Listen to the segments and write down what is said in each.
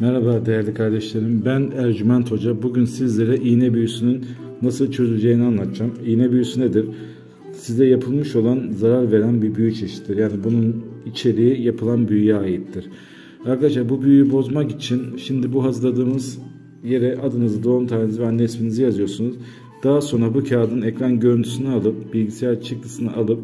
Merhaba değerli kardeşlerim. Ben Ercüment Hoca. Bugün sizlere iğne büyüsünün nasıl çözüleceğini anlatacağım. İğne büyüsü nedir? Size yapılmış olan zarar veren bir büyü çeşididir. Yani bunun içeriği yapılan büyüye aittir. Arkadaşlar bu büyüyü bozmak için şimdi bu hazırladığımız yere adınızı, doğum tarihinizi ve anne isminizi yazıyorsunuz. Daha sonra bu kağıdın ekran görüntüsünü alıp, bilgisayar çıktısını alıp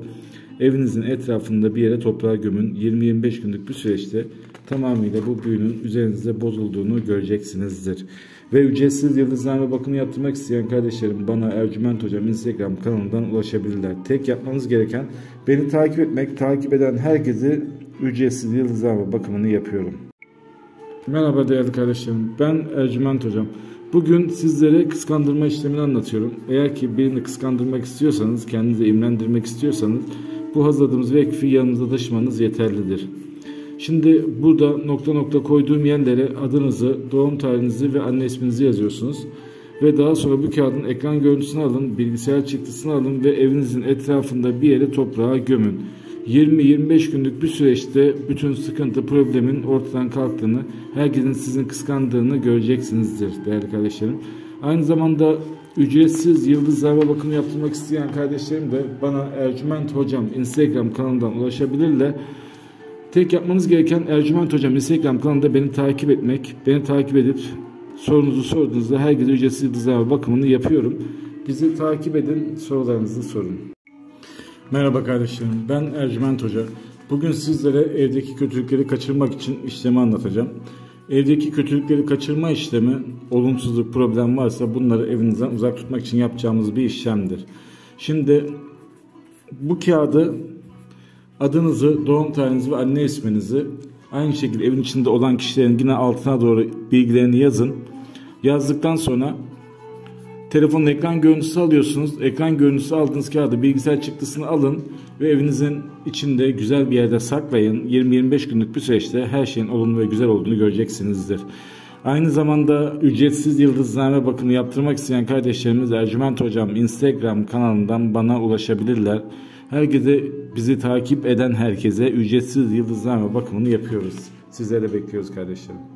evinizin etrafında bir yere toprağa gömün. 20-25 günlük bir süreçte tamamıyla bu büyünün üzerinizde bozulduğunu göreceksinizdir. Ve ücretsiz yıldızlama bakımı yaptırmak isteyen kardeşlerim bana Ercüment Hocam Instagram kanalından ulaşabilirler. Tek yapmanız gereken beni takip etmek, takip eden herkesi ücretsiz yıldızlama bakımını yapıyorum. Merhaba değerli kardeşlerim. Ben Ercüment Hocam. Bugün sizlere kıskandırma işlemini anlatıyorum. Eğer ki birini kıskandırmak istiyorsanız, kendinizi imrendirmek istiyorsanız bu hazırladığımız vekfi yanınızda taşımanız yeterlidir. Şimdi burada nokta nokta koyduğum yerlere adınızı, doğum tarihinizi ve anne isminizi yazıyorsunuz. Ve daha sonra bu kağıdın ekran görüntüsünü alın, bilgisayar çıktısını alın ve evinizin etrafında bir yere toprağa gömün. 20-25 günlük bir süreçte bütün sıkıntı, problemin ortadan kalktığını, herkesin sizin kıskandığını göreceksinizdir değerli kardeşlerim. Aynı zamanda ücretsiz yıldız zarfa bakımı yaptırmak isteyen kardeşlerim de bana Ercüment Hocam Instagram kanalından ulaşabilirler. Tek yapmanız gereken Ercüment Hocam Instagram kanalında beni takip etmek. Beni takip edip sorunuzu sorduğunuzda herkese ücretsiz yıldız zarfa bakımını yapıyorum. Bizi takip edin, sorularınızı sorun. Merhaba kardeşlerim, ben Ercüment Hoca. Bugün sizlere evdeki kötülükleri kaçırmak için işlemi anlatacağım. Evdeki kötülükleri kaçırma işlemi, olumsuzluk, problem varsa bunları evinizden uzak tutmak için yapacağımız bir işlemdir. Şimdi bu kağıdı adınızı, doğum tarihinizi ve anne isminizi aynı şekilde evin içinde olan kişilerin yine altına doğru bilgilerini yazın. Yazdıktan sonra telefonun ekran görüntüsü alıyorsunuz. Ekran görüntüsü aldığınız kağıdı bilgisayar çıktısını alın ve evinizin içinde güzel bir yerde saklayın. 20-25 günlük bir süreçte her şeyin olumlu ve güzel olduğunu göreceksinizdir. Aynı zamanda ücretsiz yıldızlame bakımı yaptırmak isteyen kardeşlerimiz Ercüment Hocam Instagram kanalından bana ulaşabilirler. Herkese bizi takip eden herkese ücretsiz yıldızlame bakımını yapıyoruz. Sizleri bekliyoruz kardeşlerim.